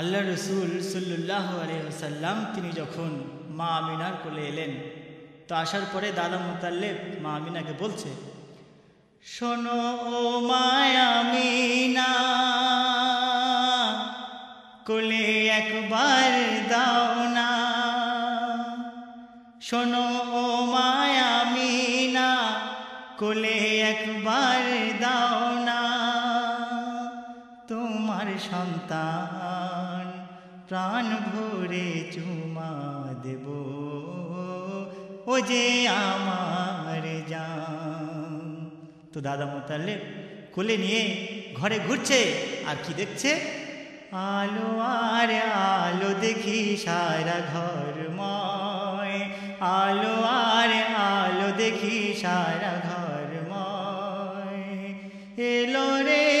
আল্লাহ রসুল সাল্লাহ আলহ্লাম তিনি যখন মা আমিনার কোলে এলেন, তো আসার পরে দাদা মোতাল্লেব মা আমিনাকে বলছে, শোনো ও মায়ামিনা কোলে একবার দাও না। শোনো ও মায়ামিনা কোলে একবার তোমার সন্তান, প্রাণ ভরে চুমা দেব। ও যে আমার জান। তো দাদা মোতালে কোলে নিয়ে ঘরে ঘুরছে, আর কি দেখছে? আলো আর আলো দেখি সারা ঘর ময় আলো আর আলো দেখি সারা ঘর ময় এলো রে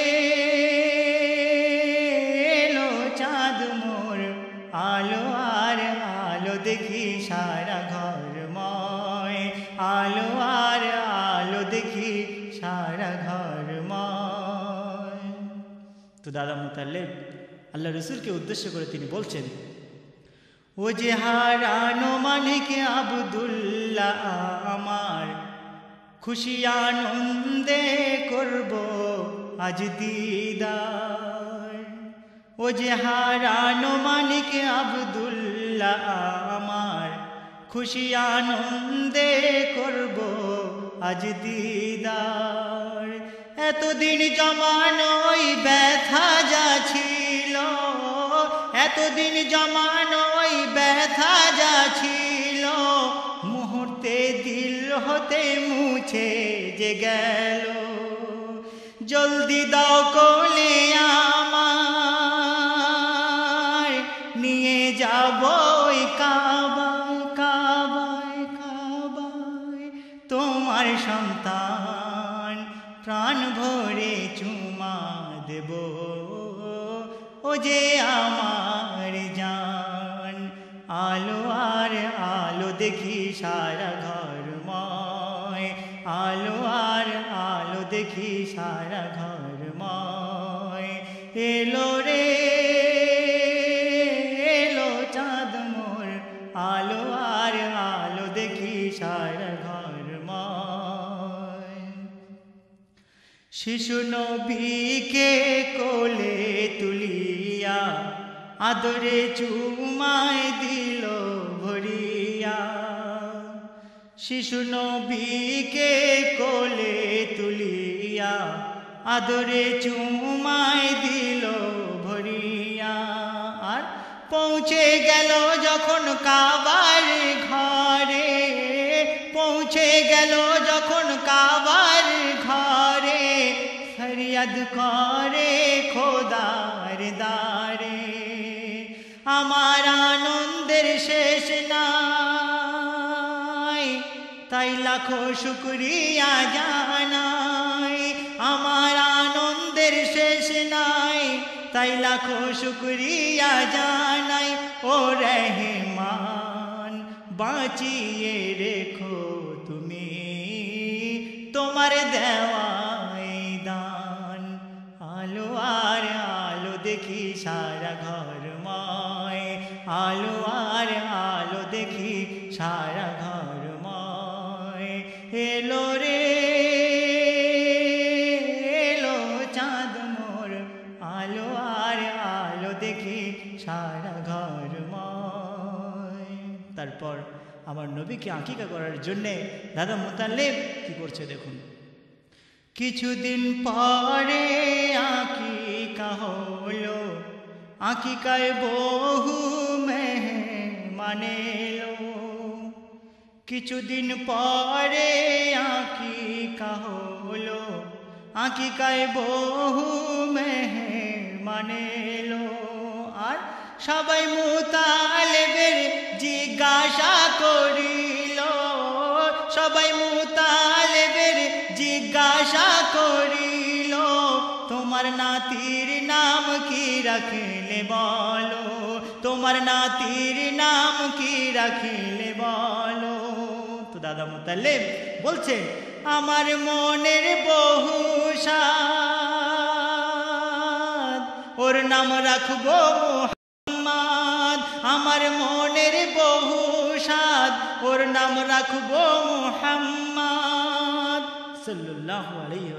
সারা ঘর ময় আলো আর আলো দেখি সারা ঘর ময় তো দাদা মোতাল্লেব আল্লাহ রসুলকে উদ্দেশ্য করে তিনি বলছেন, ও যে হারানো মালিক আবদুল্লাহ আমার, খুশি আনন্দে করব আজ দিদার। ও যে হারানো মালিক আবদুল্লাহ খুশি আনন্দে করব আজ দিদার। এতদিন জমানো ওই ব্যথা যা ছিল, এতদিন জমানো ওই ব্যথা যা ছিল, মুহূর্তে দিল হতে মুছে যে গেল। জলদি দাও কোলে তোমার সন্তান, প্রাণ ভরে চুমা দেব। ও যে আমার জান, আলো আর আলো দেখি সারা ঘর ময় আলো আর আলো দেখি সারা ঘর ময় এলো রে, এলো চাঁদ মোর, আলো আর আলো দেখি সারা ঘর শিশু নবীকে কোলে তুলিয়া, আদরে চুমায় দিল ভরিয়া। শিশু নবীকে কোলে তুলিয়া, আদরে চুমায় দিল ভরিয়া। আর পৌঁছে গেল যখন কাবার ফরিয়াদ করে খোদার দারে আমার আনন্দের শেষ নাই, তাই লাখো শুক্রিয়া জানাই। আমার আনন্দের শেষ নাই, তাই লাখো শুক্রিয়া জানাই। ও রহমান, বাঁচিয়ে রেখো তুমি। তোমার দেওয়াই আলো আর আলো দেখি সারা ঘর ময় এলো রে, এলো চাঁদ মোর। আলো আর আলো দেখি সারা ঘর ময় তারপর আমার নবীকে আঁকিকা করার জন্যে দাদা মোতাল্লেব কি করছে দেখুন। কিছুদিন পরে আঁকিকা হলো। আঁকিকায় বহু মানেলো কিছুদিন পরে আঁকিকা হলো আঁকিকায় বহু মেহে মানেলো আর সবাই মুতালেবের জিজ্ঞাসা করিল, সবাই মুতালেবের জিজ্ঞাসা করিল, তোমার নাতির নাম কি রাখিলে বলো? তোমার নাতির নাম কি রাখিলে বলো? তো দাদা মোতালেব বলছে আমার মনের বহু ওর নাম রাখব আমার মনের বহু সাদ ওর নাম রাখব মোহাম্মদ। সাল্লাল্লাহু আলাইহি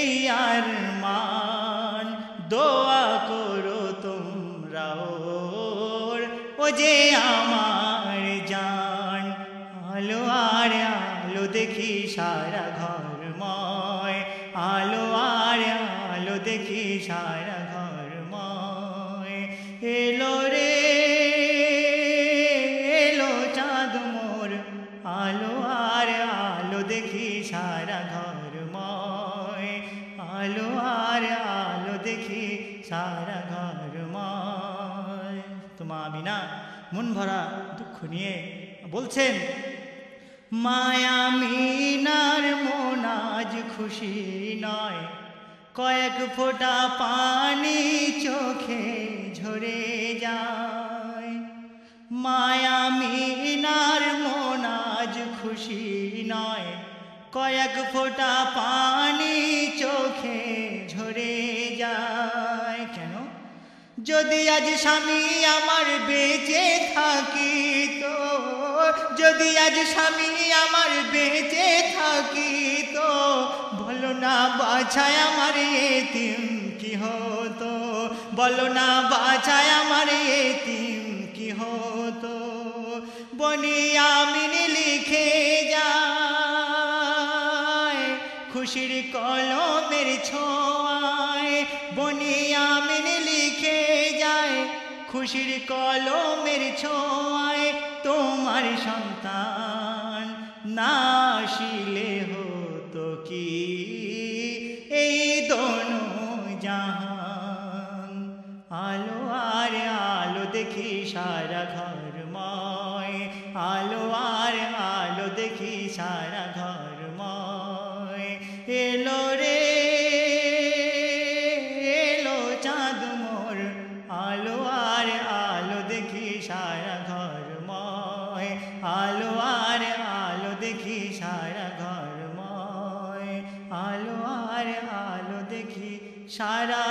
এই আর মান, দোয়া যে আমার জান, আলো আর আলো দেখি সারা ঘর ময় আলো আর আলো দেখি সারা ঘর ময় এলো রে, এলো চাঁদ মোর। আলো আর আলো দেখি সারা ঘর ময় আলো আর আলো দেখি সারা ঘর ময় তোমা বিনা। মন ভরা দুঃখ নিয়ে বলছেন, মায়া মিনার মন আজ খুশি নয়। কয়েক ফোঁটা পানি চোখে ঝরে যায়। মায়া মিনার মন আজ খুশি নয়। কয়েক ফোঁটা পানি চোখে ঝরে যায়। যদি আজ স্বামী আমার বেঁচে থাকি তো, যদি আজ স্বামী আমার বেঁচে থাকি তো, বলো না বাছায় আমার এতিম কি হতো? বলো না বাছায় আমার এতিম কি হতো? বনি আমিন লিখে খুশির কলমের ছোঁয়ায় বনি আমিন লিখে যায়, খুশির কলমের ছোঁয়ায় তোমার সন্তান না আসিলে হতো কি? এই দোনো জাহান, আলো আর আলো দেখি সারা ঘর ময় আলো আর আলো দেখি সারা ঘর সারা ঘরময় আলো আর আলো দেখি সারা